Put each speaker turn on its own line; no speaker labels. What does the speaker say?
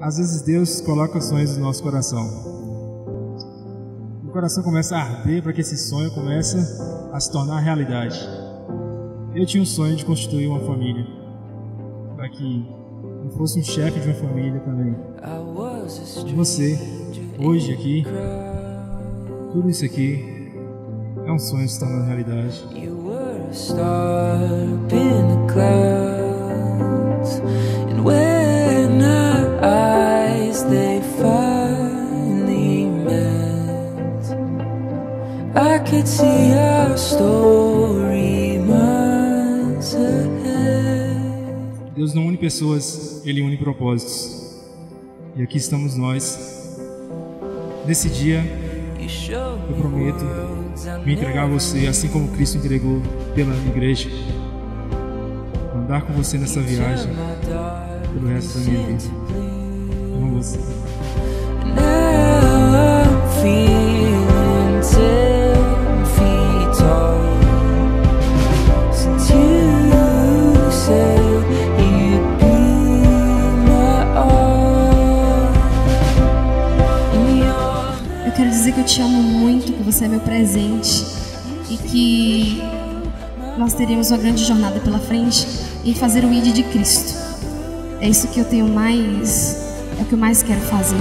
Às vezes Deus coloca sonhos no nosso coração. O coração começa a arder para que esse sonho comece a se tornar realidade. Eu tinha um sonho de constituir uma família, para que eu fosse um chefe de uma família também. E você, hoje aqui, tudo isso aqui é um sonho se tornando realidade.
I could see our story months ahead.
Deus não une pessoas, Ele une propósitos. E aqui estamos nós. Nesse dia, eu
me
prometo me entregar a você, assim como Cristo entregou pela igreja. Andar com você nessa viagem pelo resto da minha vida. Amo você.
Eu te amo muito, que você é meu presente e que nós teremos uma grande jornada pela frente em fazer o ID de Cristo. É isso que eu tenho mais, é o que eu mais quero fazer.